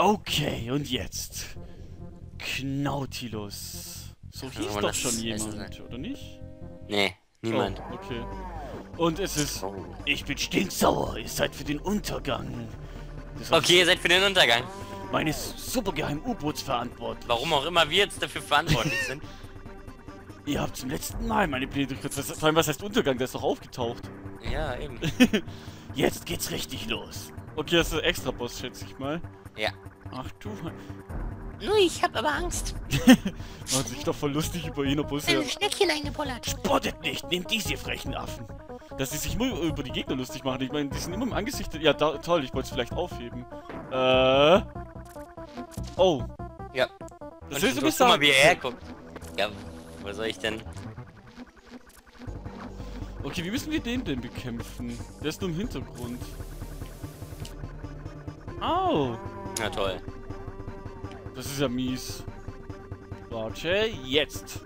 Okay, und jetzt. Knautilus. So hieß doch schon jemand, oder nicht? Nee, niemand. Oh, okay. Und es ist... Oh. Ich bin stinksauer, ihr seid für den Untergang. Okay, ihr seid für den Untergang. Meines supergeheimen U-Boots verantwortlich. Warum auch immer wir jetzt dafür verantwortlich sind. Ihr habt zum letzten Mal meine Pläne durchgesetzt. Vor allem, was heißt Untergang? Der ist doch aufgetaucht. Ja, eben. Jetzt geht's richtig los. Okay, das ist ein extra Boss, schätze ich mal. Ja. Ach du, Nur ich hab aber Angst. macht sich doch voll lustig über jener Busse. Ein Schneckchen eingepollert. Spottet nicht, nehmt diese frechen Affen. Dass sie sich nur über die Gegner lustig machen. Ich meine, die sind immer im Angesicht. Ja, da, toll, ich wollte es vielleicht aufheben. Äh. Oh. Ja. Das willst du mir mal, sagen? wie er herguckt. Ja, wo soll ich denn? Okay, wie müssen wir den denn bekämpfen? Der ist nur im Hintergrund. Au. Na toll. Das ist ja mies. Warte, jetzt.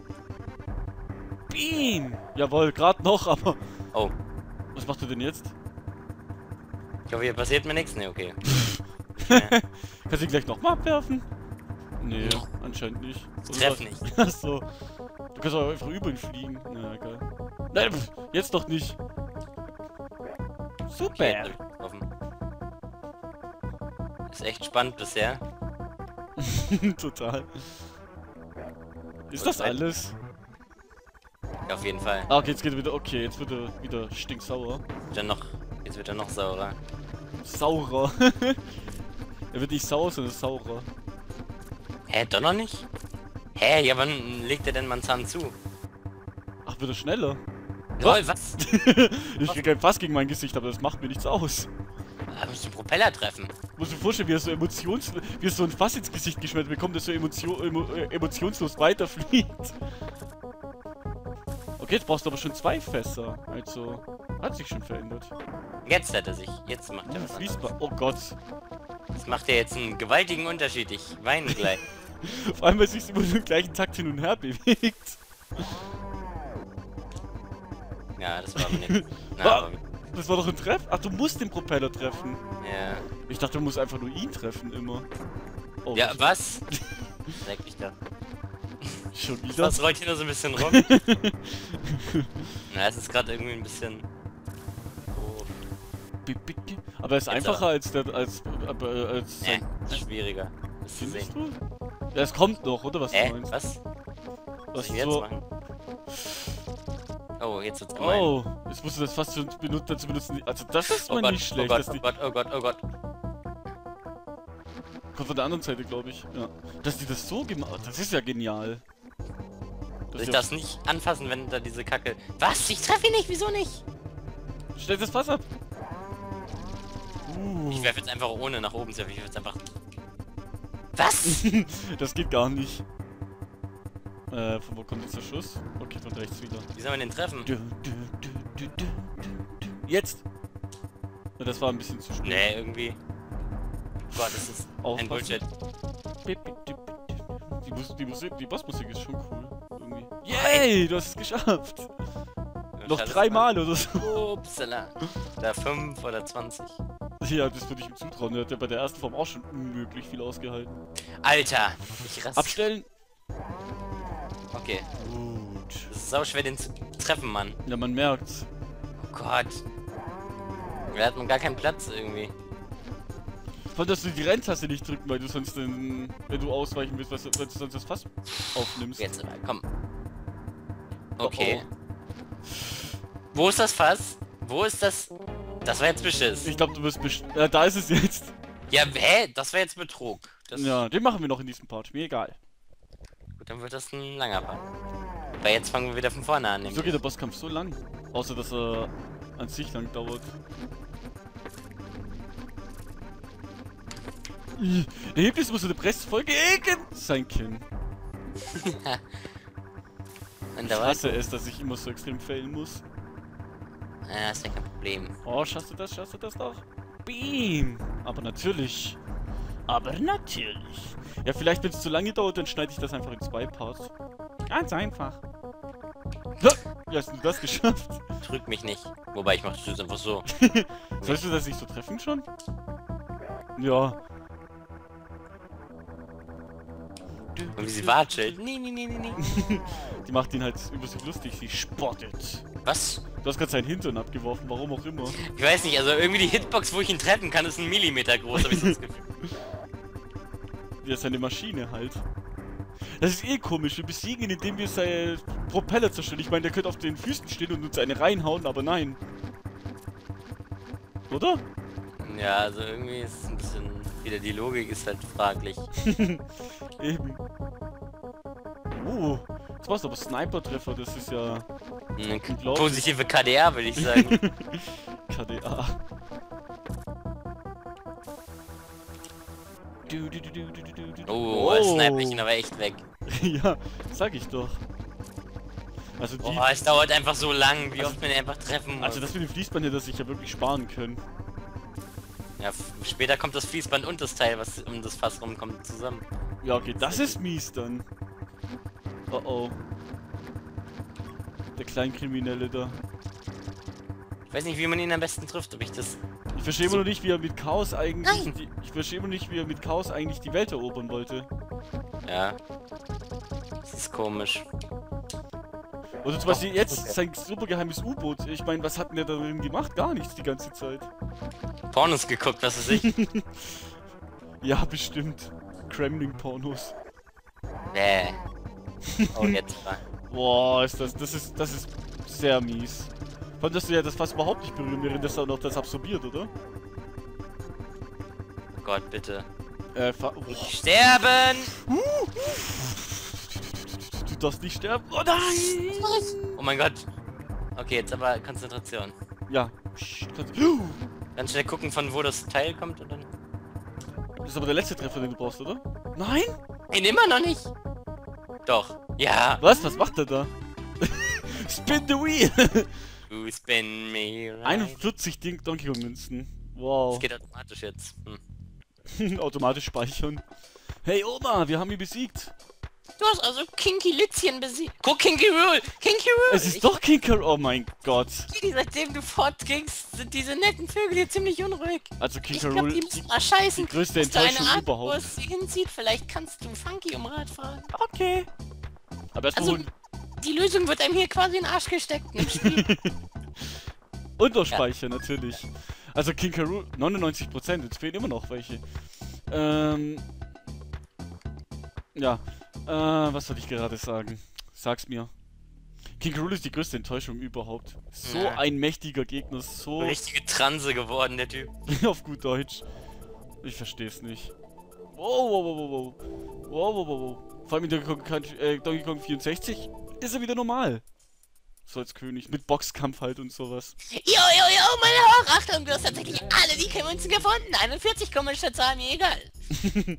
Beam! Jawohl, gerade noch, aber... Oh, Was machst du denn jetzt? ich hoffe, hier passiert mir nichts. Nee, okay. Kannst du ihn gleich nochmal abwerfen? Nee, anscheinend nicht. Ich treff nicht. Achso. Du kannst auch einfach über ihn fliegen. Na, egal. Nein, jetzt doch nicht. Super. Okay, echt spannend bisher. Total. Ist das alles? Ja, auf jeden Fall. Ah, okay, jetzt geht er wieder. Okay, jetzt wird er wieder stinksauer. Dann noch. Jetzt wird er noch saurer. Saurer. er wird nicht sauer, sondern saurer. Hä, doch noch nicht? Hä, ja, wann legt er denn mal einen Zahn zu? Ach, wird er schneller? Lol, was? ich krieg ein Fass gegen mein Gesicht, aber das macht mir nichts aus. Da musst du den Propeller treffen. Muss dir vorstellen, wie er so emotions... wie er so ein Fass ins Gesicht geschmettert bekommt, das so emotio emo äh, emotionslos weiterfliegt. Okay, jetzt brauchst du aber schon zwei Fässer. Also, hat sich schon verändert. Jetzt hat er sich. Jetzt macht er was fließbar. Oh Gott. Das macht ja jetzt einen gewaltigen Unterschied. Ich weine gleich. Vor allem, weil es sich immer nur im gleichen Takt hin und her bewegt. ja, das war aber nicht. Na, aber, Das war doch ein Treff? Ach, du musst den Propeller treffen. ja. Ich dachte, du musst einfach nur ihn treffen immer. Oh, Ja, was? Leck mich da. schon wieder? Das rollt hier nur so ein bisschen rum. Na, es ist gerade irgendwie ein bisschen. Oh, Aber er ist Jetzt einfacher als der, als, äh, als äh, ist schwieriger. Das findest du? Ja, es kommt noch, oder was Hä? du meinst? Was? Was Was ich jetzt so, machen? Oh, jetzt wird's gemein. oh, jetzt musst du das fast schon benutzen, dazu benutzen. Also das ist Oh mal Gott, nicht oh schlecht. Gott, dass oh Gott, oh Gott, oh Gott. kommt von der anderen Seite, glaube ich. Ja. Dass die das so gemacht das ist ja genial. Soll ich das nicht anfassen, wenn da diese Kacke... Was? Ich treffe ihn nicht, wieso nicht? Stell das Fass ab. Uh, Ich werfe jetzt einfach ohne nach oben. Ich werfe jetzt einfach... Was? das geht gar nicht. Äh, von wo kommt jetzt der Schuss? Okay, von rechts wieder. Wie soll man den treffen? Du, du, du, du, du, du, du. Jetzt! Das war ein bisschen zu spät. Nee, irgendwie... Gott, das ist ein. Bullshit. Die, Mus die Musik, die Bossmusik ist schon cool. Irgendwie. Yay, du hast es geschafft! Noch Schade, dreimal oder so. Upsala. Da 5 oder 20. Ja, das würde ich ihm zutrauen. Der hat ja bei der ersten Form auch schon unmöglich viel ausgehalten. Alter, ich raste. Abstellen! Okay, Gut. das ist sau schwer den zu treffen, Mann. Ja, man merkt's. Oh Gott. Da hat man gar keinen Platz irgendwie. Von dass du die Renntaste nicht drücken, weil du sonst den, wenn du ausweichen willst, was, wenn du sonst das Fass aufnimmst. Jetzt aber, komm. Oh, Okay. Wo ist das Fass? Wo ist das? Das war jetzt Beschiss. Ich glaube, du wirst best Ja, da ist es jetzt. Ja, hä? Das war jetzt Betrug. Das, Ja, den machen wir noch in diesem Part. Mir egal. Gut, dann wird das ein langer Part. Weil jetzt fangen wir wieder von vorne an. Wieso geht der Bosskampf so lang? Außer, dass er an sich lang dauert. Der Hebel muss eine Presse voll gegen sein Kinn. Und Ich hasse es, dass ich immer so extrem fällen muss. Ja, ist ja kein Problem. Oh, schaffst du das? Schaffst du das doch? Beam! Aber natürlich. Aber natürlich. Ja, vielleicht, wenn es zu lange dauert, dann schneide ich das einfach in zwei Parts. Ganz einfach. Wie hast du das geschafft? Trüg mich nicht. Wobei, ich mach das jetzt einfach so. Sollst du das nicht so treffen schon? Ja. Und wie sie watschelt. Nee, nee, nee, nee, nee. Die macht ihn halt über sich lustig, sie spottet. Was? Du hast gerade seinen Hintern abgeworfen, warum auch immer. Ich weiß nicht, also irgendwie die Hitbox, wo ich ihn treffen kann, ist ein Millimeter groß, hab ich so das Gefühl. Ja, seine Maschine halt. Das ist eh komisch, wir besiegen ihn, indem wir seine Propeller zerstören. Ich meine, der könnte auf den Füßen stehen und uns eine reinhauen, aber nein. Oder? Ja, also irgendwie ist es ein bisschen... Wieder die Logik ist halt fraglich. Eben. Uh, das war's aber Sniper-Treffer, das ist ja Eine positive KDA, würde ich sagen. KDA. Du, du, du. Oh, als snipe ich ihn aber echt weg. ja, sag ich doch. Also die, Oh, es dauert einfach so lang, wie oft man ihn einfach treffen muss. also das mit dem Fließband hätte sich ja wirklich sparen können. ja, später kommt das Fließband und das Teil, was um das Fass rumkommt, zusammen. Ja, okay, das ist mies dann. Oh oh. Der Kleinkriminelle da. Ich weiß nicht, wie man ihn am besten trifft, ob ich das... Ich verstehe immer noch nicht, wie er mit Chaos eigentlich. Die, ich verstehe immer nicht, wie er mit Chaos eigentlich die Welt erobern wollte. Ja. Das ist komisch. Oder zum Beispiel jetzt sein super geheimes U-Boot. Ich meine, was hat denn der darin gemacht? Gar nichts die ganze Zeit. Pornos geguckt, was weiß ich. Ja, bestimmt. Kremling-Pornos. Bäh. Oh, jetzt mal. Boah, ist das, das ist, das ist sehr mies. Dass du ja das fast überhaupt nicht berühren, während das auch noch das absorbiert, oder? Oh Gott, bitte. Äh, fa oh, Sterben! du darfst nicht sterben. Oh nein! Oh mein Gott. Okay, jetzt aber Konzentration. Ja. Ganz schnell gucken, von wo das Teil kommt und dann... Das ist aber der letzte Treffer, den du brauchst, oder? Nein? Nein, immer noch nicht. Doch. Ja. Was? Was macht er da? Spin the wheel! You spin me right. 41 Ding Donkey Kong Münzen. Das Wow. geht automatisch jetzt. Hm. Automatisch speichern. Hey Oma, wir haben ihn besiegt. Du hast also Kinky Litzchen besiegt. Guck, Kinky Rule! Kinky Rule! Es ist doch King Kong. Oh mein Gott. Ich, seitdem du fortgingst, sind diese netten Vögel hier ziemlich unruhig. Also Ich glaub, Rool, die müssen mal scheißen. die größte Enttäuschung Art, überhaupt. wo es sie hinzieht? Vielleicht kannst du Funky um Rat fragen. Okay. Aber erstmal Also, holen die Lösung wird einem hier quasi in den Arsch gesteckt im Spiel. und noch speichern, natürlich. Also King Karoo 99%, jetzt fehlen immer noch welche. Ähm. Ja. Äh, was soll ich gerade sagen? Sag's mir. King Karoo ist die größte Enttäuschung überhaupt. So Ja. ein mächtiger Gegner, so Richtige Transe geworden, der Typ. auf gut Deutsch. Ich versteh's nicht. Wow, wow, wow, wow, wow. Wow, wow, wow, wow. Vor allem in Donkey Kong, äh, Donkey Kong 64 ist er wieder normal. So als König. Mit Boxkampf halt und sowas. Jo, jo, jo, meine Herren, Achtung, du hast tatsächlich alle die Münzen gefunden. 41 komische Zahlen, mir egal.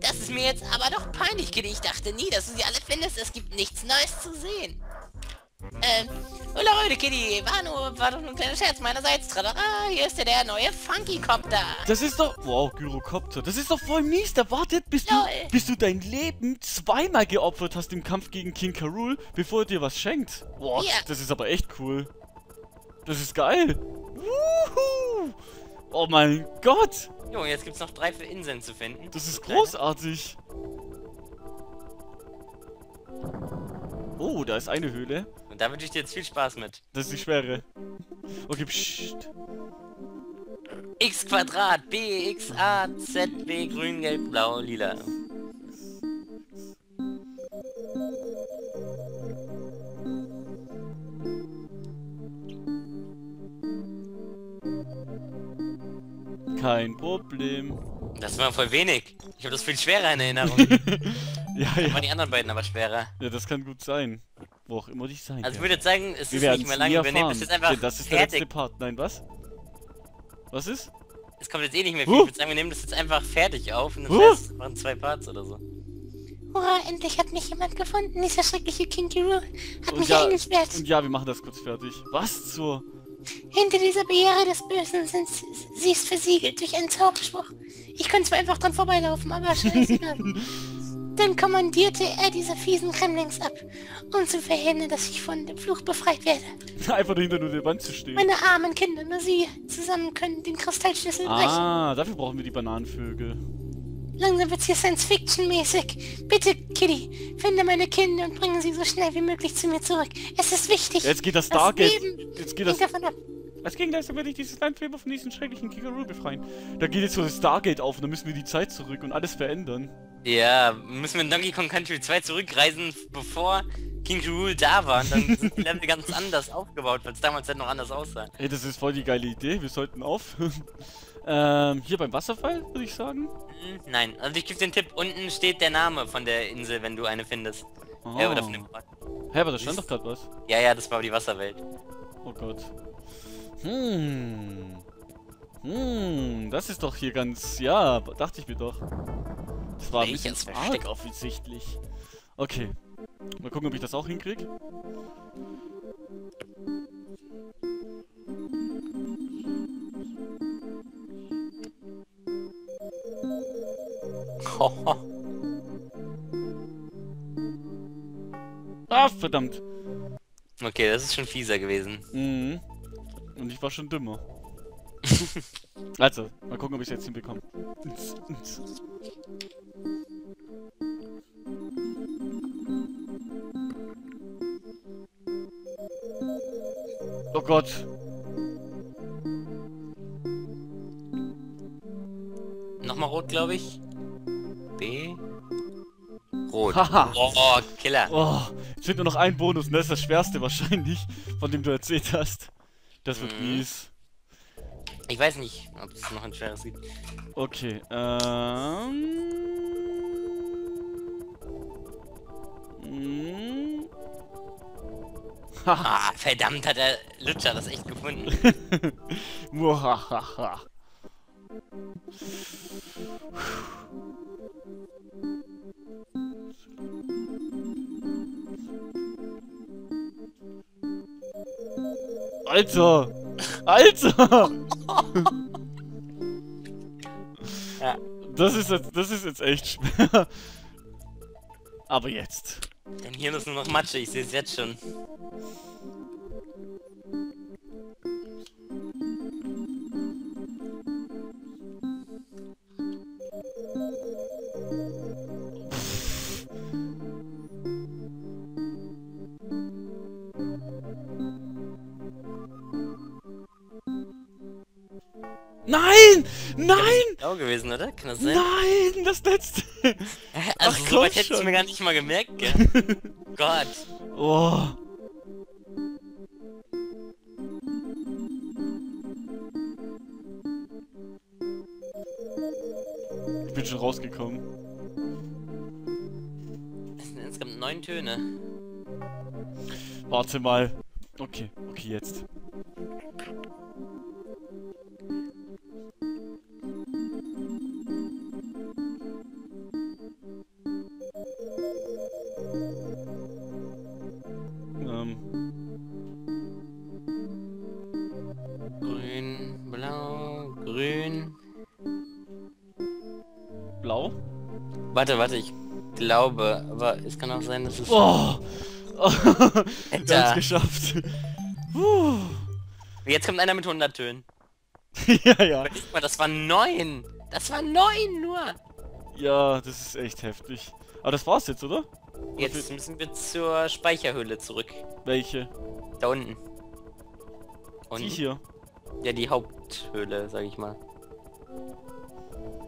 Das ist mir jetzt aber doch peinlich, Kitty. Ich dachte nie, dass du sie alle findest. Es gibt nichts Neues zu sehen. Ähm, Ulla Röde, Kitty, war nur, war doch nur ein kleiner Scherz meinerseits. Tralala, hier ist ja der neue Funky-Copter. Das ist doch... Wow, Gyrocopter. Das ist doch voll mies. Der wartet, bis du, bis du dein Leben zweimal geopfert hast im Kampf gegen King Karul, bevor er dir was schenkt. Boah, Ja. das ist aber echt cool. Das ist geil. Wuhu! Oh mein Gott. Jo, jetzt gibt's noch drei für Inseln zu finden. Das ist So großartig. Oh, da ist eine Höhle. Und da wünsche ich dir jetzt viel Spaß mit. Das ist die schwere. Okay, psst. x Quadrat, b, x, a, z, b, grün, gelb, blau, lila. Kein Problem. Das war voll wenig. Ich habe das viel schwerer in Erinnerung. Ja, Waren ja. die anderen beiden aber schwerer. Ja, das kann gut sein. Wo auch immer die sein Also ich würde jetzt sagen, es Wir ist nicht mehr lange. Wir nehmen das jetzt einfach das ist der letzte fertig. Part. Nein, was? Was ist? Es kommt jetzt eh nicht mehr viel. Huh? Ich würde sagen, wir nehmen das jetzt einfach fertig auf und dann Huh? waren zwei Parts oder so. Hurra, endlich hat mich jemand gefunden. Dieser schreckliche Roo hat Und mich ja, eingesperrt. und ja, wir machen das kurz fertig. Was zur... Hinter dieser Barriere des Bösen sind sie, sie ist versiegelt durch einen Zauberspruch. Ich konnte zwar einfach dran vorbeilaufen, aber scheißegal. Dann kommandierte er diese fiesen Kremlings ab, um zu verhindern, dass ich von dem Fluch befreit werde. Einfach hinter nur der Wand zu stehen. Meine armen Kinder, nur sie zusammen können den Kristallschlüssel brechen. Ah, dafür brauchen wir die Bananenvögel. Langsam wird's hier Science-Fiction-mäßig. Bitte, Kitty, finde meine Kinder und bringe sie so schnell wie möglich zu mir zurück. Es ist wichtig. Jetzt geht das Das Stargate. Jetzt geht das. davon ab. Ging gleich, werde ich dieses Landweber von diesen schrecklichen Kigaroo befreien. Da geht jetzt so das Stargate auf und dann müssen wir die Zeit zurück und alles verändern. Ja, müssen wir in Donkey Kong Country 2 zurückreisen, bevor King. Rool da war. Und dann sind die Level ganz anders aufgebaut, weil es damals halt noch anders aussah. Ey, das ist voll die geile Idee. Wir sollten aufhören. ähm, hier beim Wasserfall, würde ich sagen. Hm, nein, also ich gebe den Tipp, unten steht der Name von der Insel, wenn du eine findest. Ja, oder von dem Ort. Hä, aber da stand doch gerade was. Ja, ja, das war die Wasserwelt. Oh Gott. Hm. Hm, das ist doch hier ganz... Ja, dachte ich mir doch. Das war ein bisschen Versteck? offensichtlich. Okay. Mal gucken, ob ich das auch hinkriege. Ah, verdammt. okay, das ist schon fieser gewesen. Mhm. Und ich war schon dümmer. also, mal gucken, ob ich es jetzt hinbekomme. Oh Gott. Nochmal rot, glaube ich. B. Rot. Haha. Oh, Killer. Oh, es fehlt nur noch ein Bonus und das ist das schwerste wahrscheinlich, von dem du erzählt hast. Das wird Mhm. mies. Ich weiß nicht, ob es noch ein schweres gibt. Okay, ähm... Haha. Ah, verdammt, hat der Lutscher das echt gefunden. Muhahaha. Alter! Alter! Ja. Das ist jetzt, das ist jetzt echt schwer. Aber jetzt. Dein Hirn ist nur noch Matsche, ich sehe es jetzt schon. Nein! Nein! Blau gewesen, oder? Kann das sein? Nein! Das letzte! Hä? Also Ach, so weit komm hätte ich schon. mir gar nicht mal gemerkt, gell? Gott. Oh. Ich bin schon rausgekommen. Es sind insgesamt neun Töne. Warte mal. Okay, okay, jetzt. Blau? Warte, warte, ich glaube, aber es kann auch sein, dass es... Oh! Wir haben es geschafft. Puh. Jetzt kommt einer mit 100 Tönen. ja, ja. Mal, das waren neun. Das waren neun nur. Ja, das ist echt heftig. Aber das war's jetzt, oder? Jetzt müssen wir zur Speicherhülle zurück. Welche? Da unten. Die Unten? hier. Ja, die Haupthöhle, sag ich mal.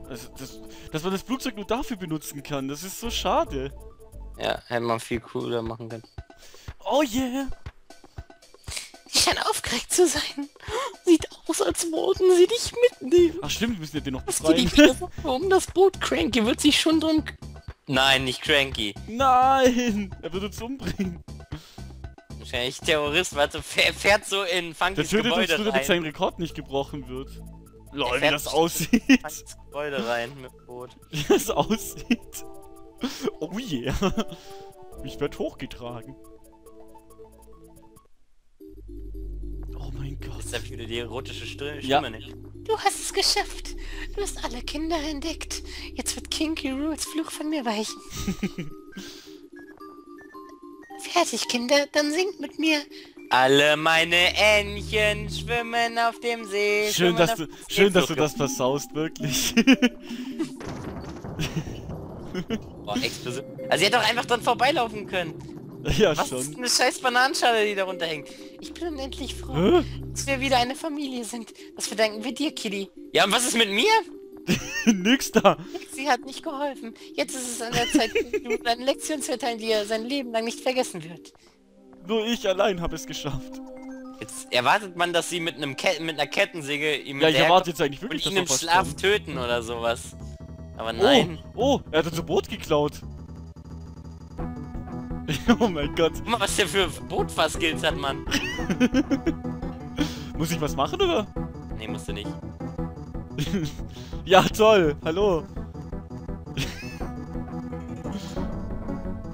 Also, das, dass man das Flugzeug nur dafür benutzen kann, das ist so schade. Ja, hätte man viel cooler machen können. Oh yeah! Die scheinen aufgeregt zu sein. Sieht aus, als wollten sie dich mitnehmen. Ach stimmt, wir müssen ja den noch befreien. wieder um das Boot. Cranky wird sich schon drum... Nein, nicht Cranky. Nein! Er wird uns umbringen. Wahrscheinlich Terrorist, warte, fährt, fährt so in Der Funkys tötet uns Gebäude nur, damit rein. sein Rekord nicht gebrochen wird. Lol, wie das aussieht. Funkys Gebäude rein mit dem Boot. Wie das aussieht. Oh yeah. Ich werd hochgetragen. Oh mein Gott. Ist da wieder die erotische Stimme, Ja. Nicht? Du hast es geschafft. Du hast alle Kinder entdeckt. Jetzt wird Kinky Rules Fluch von mir weichen. Fertig, Kinder. Dann singt mit mir. Alle meine Entchen schwimmen auf dem See. Schön, schwimmen dass du, schön, dass du das versaust, wirklich. Boah, Explosion. Also sie hätte doch einfach dran vorbeilaufen können. ja, Was ist schon. eine scheiß Bananenschale, die da runterhängt? Ich bin unendlich froh, Hä? dass wir wieder eine Familie sind. Das verdanken wir dir, Kitty. Ja, und was ist mit mir? Nix da. Sie hat nicht geholfen. Jetzt ist es an der Zeit, ihm eine Lektion zu erteilen, die er sein Leben lang nicht vergessen wird. Nur ich allein habe es geschafft. Jetzt erwartet man, dass sie mit einem Ket mit einer Kettensäge ihm Ja, ich erwarte jetzt eigentlich und wirklich, ihn dass im Schlaf kommt. töten oder sowas. Aber nein. Oh, oh, er hat unser Boot geklaut. oh mein Gott. Guck mal, was der für Bootfahr-Skills hat, Mann. Muss ich was machen, oder? Nee, musst du nicht. ja, toll. Hallo.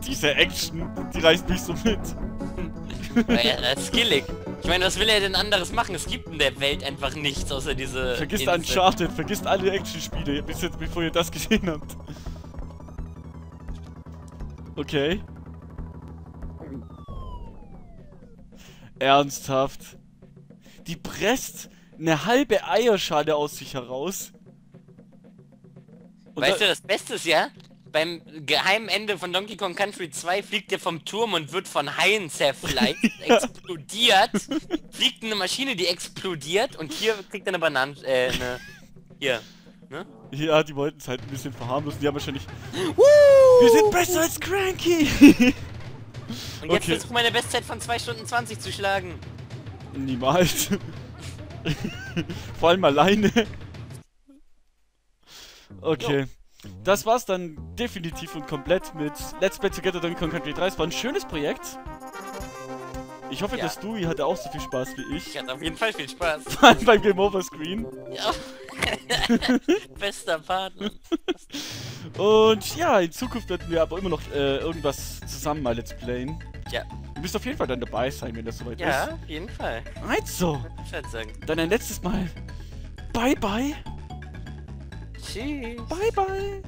Diese Action, die reißt mich so mit. Er er ist skillig. Ich meine, was will er denn anderes machen? Es gibt in der Welt einfach nichts außer diese Vergisst Insel. Uncharted, vergisst alle Action-Spiele, bis jetzt, bevor ihr das gesehen habt. Okay. Ernsthaft. Die presst eine halbe Eierschale aus sich heraus. Und Weißt da- du, das Beste ist ja, beim geheimen Ende von Donkey Kong Country 2 fliegt er vom Turm und wird von Haien zerfleischt, explodiert, fliegt eine Maschine, die explodiert und hier kriegt er eine Banane, äh, eine, hier, ne? Ja, die wollten es halt ein bisschen verharmlosen. Die haben wahrscheinlich. Wir sind besser als Cranky! Und jetzt Okay. versuche meine Bestzeit von 2 Stunden 20 zu schlagen. Niemals. Vor allem alleine. Okay. Das war's dann definitiv und komplett mit Let's Play Together Donkey Kong Country 3. Es war ein schönes Projekt. Ich hoffe, Ja. dass du hatte auch so viel Spaß wie ich. Ich hatte auf jeden Fall viel Spaß. Vor allem beim Game Over Screen. Ja. Bester Partner. Und ja, in Zukunft werden wir aber immer noch äh, irgendwas zusammen mal Let's Playen. Ja. Du müsst auf jeden Fall dann dabei sein, wenn das soweit Ja, ist. auf jeden Fall. Also, Bescheid sagen. dann ein letztes Mal. Bye bye. Tschüss. Bye bye.